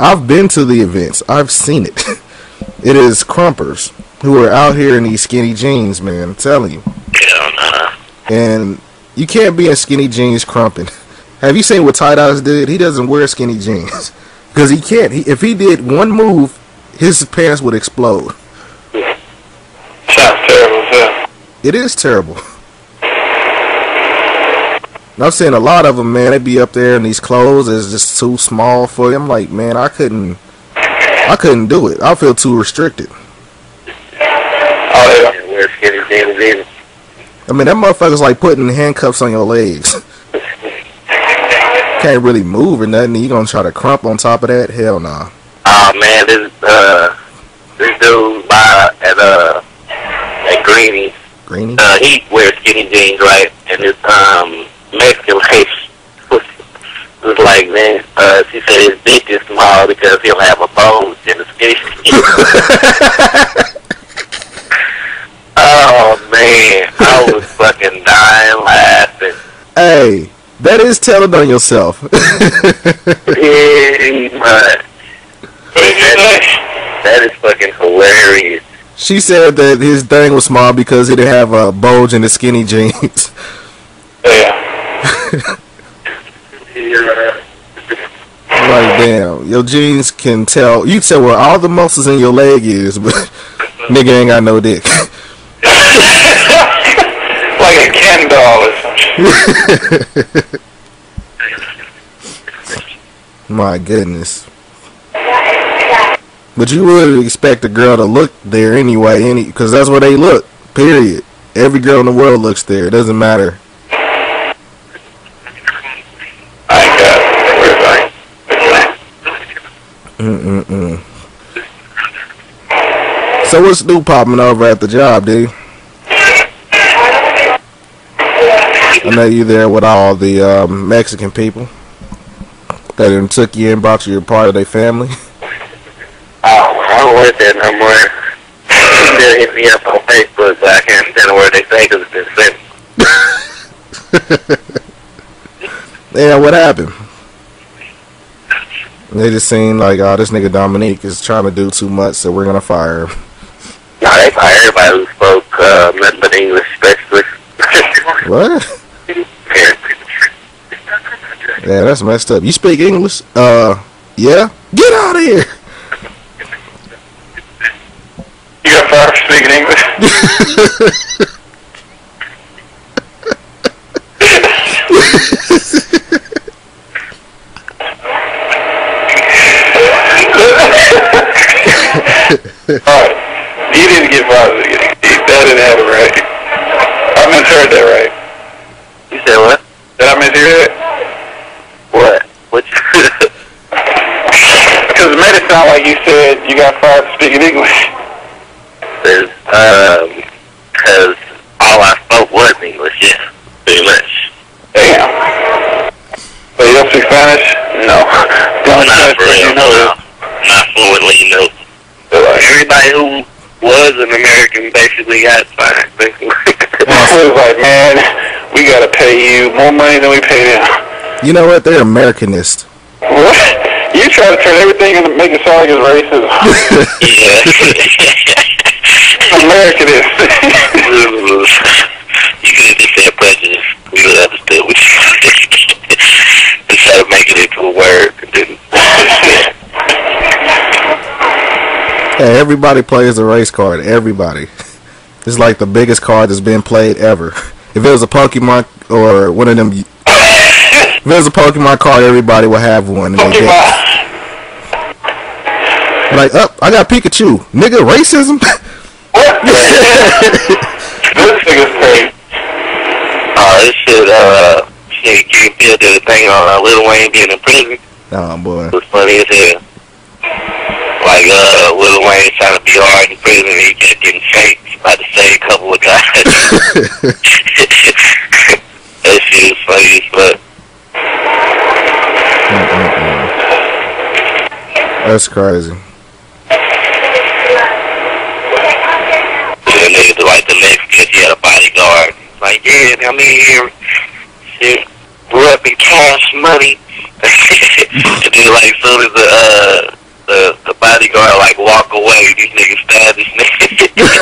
I've been to the events. I've seen it. it is crumpers who are out here in these skinny jeans, man. I'm telling you. Hell nah. And you can't be in skinny jeans crumping. Have you seen what Ty Dots did? He doesn't wear skinny jeans because he can't. He, if he did one move, his pants would explode. Sounds terrible. It is terrible. I've seen a lot of them, man. They be up there in these clothes is just too small for you. I'm like, man, I couldn't, I couldn't do it. I feel too restricted. Oh, yeah. Can't wear skinny jeans either. I mean, that motherfucker's like putting handcuffs on your legs. Can't really move or nothing. You gonna try to crump on top of that? Hell nah. Oh man, this uh this dude by at uh at Greenie, Greeny. uh he wears skinny jeans, right? And this um Mexican lady was, was like, man, uh she said his dick is small because he'll have a bone in the skinny jeans. oh man, I was fucking dying laughing. Hey, that is telling on yourself. Pretty much. What did you say? That is fucking hilarious. she said that his thing was small because he didn't have a bulge in his skinny jeans. Yeah. damn, your jeans can tell. You tell where all the muscles in your leg is, but nigga ain't got no dick. like a Ken doll or some shit. My goodness. But you would expect a girl to look there anyway, any because that's where they look. Period. Every girl in the world looks there. It doesn't matter. I ain't got it. Mm-mm-mm. So what's new popping over at the job, D? I know you there with all the um, Mexican people that done took you in, brought you a part of their family. Oh, I don't work there no more. Still hit me up on Facebook, but I can't tell where they say because it's been sent. Yeah, what happened? They just seem like, oh, this nigga Dominique is trying to do too much, so we're gonna fire him. No, they fire everybody who spoke uh, nothing but English, especially. What? Yeah, that's messed up. You speak English? Uh, yeah. Get out of here. You got fired for speaking English? Alright. You didn't get fired for speaking That didn't happen, right? I misheard that, right? you said what? Did I mishear that? What? What? You Because it made it sound like you said you got fired for speaking English. There's, um, because all I spoke was English, yeah, pretty much. Damn. But you don't speak Spanish? No. The only Not Spanish for you know no. is Not fluently, no. Like, Everybody who was an American basically got fired. basically. it was like, man, we gotta pay you more money than we pay them. You know what? They're Americanist. What? You try to turn everything and make it sound like it's racism. yeah. Americanist. you could have just said prejudice. We would have understood what you Instead of making it to a word. And then, Hey, everybody plays the race card. Everybody. It's like the biggest card that's been played ever. If it was a Pokemon or one of them, if it was a Pokemon card, everybody would have one. in their. Pokemon. Like, up, I got Pikachu. Nigga, racism? What? this nigga's crazy. oh, this shit, uh, shit, Key Peele did a thing on uh, Lil Wayne being in prison. oh, boy. It was funny as hell. Like, uh, Lil Wayne trying to be hard in prison and he kept getting shanked. He about to save a couple of guys. that shit is funny as fuck. That's crazy. And niggas like the Mexicans, he had a bodyguard. Like, yeah, I mean, here, shit, grew up in Cash Money. and then, like,